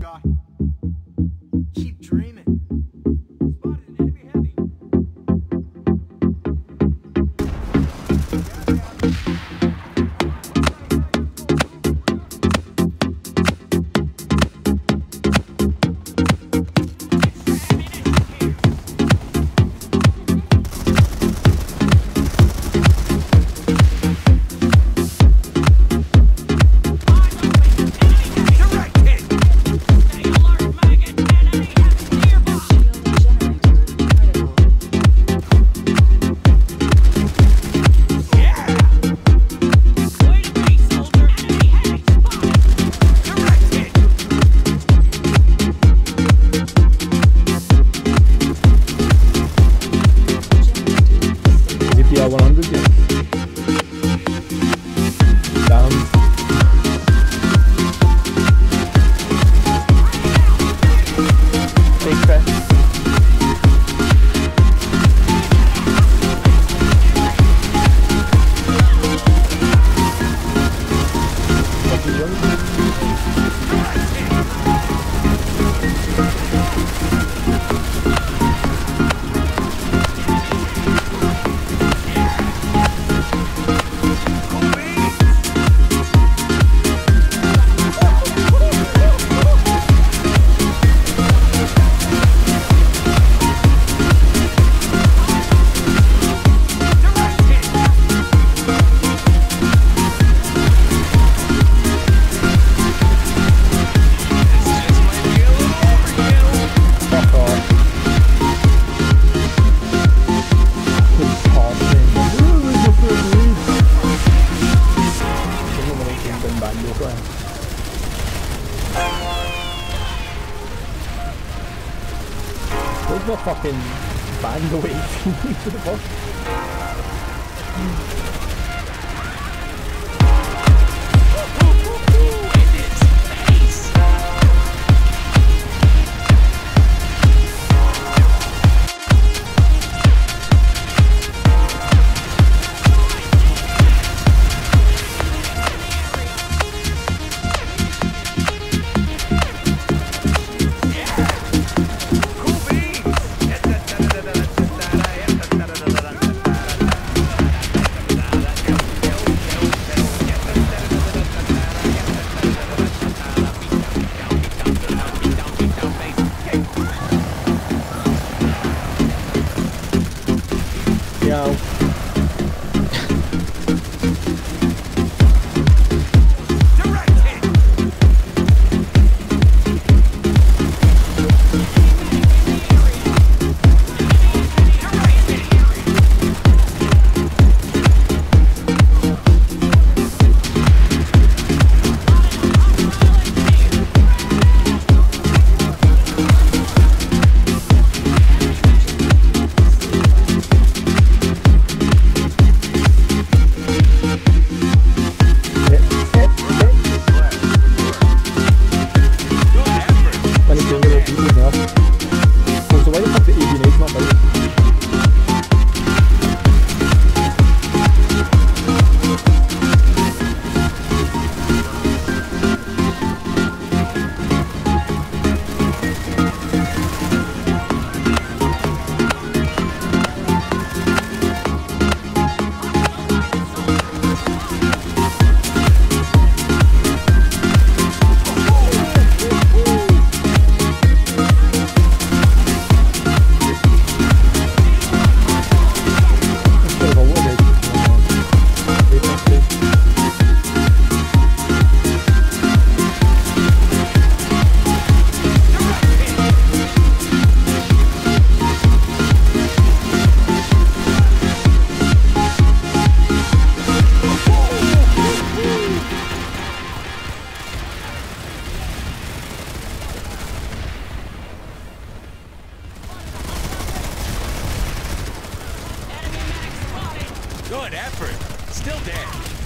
God. There's no fucking band bandwidth. what the fuck? Good effort. Still dead.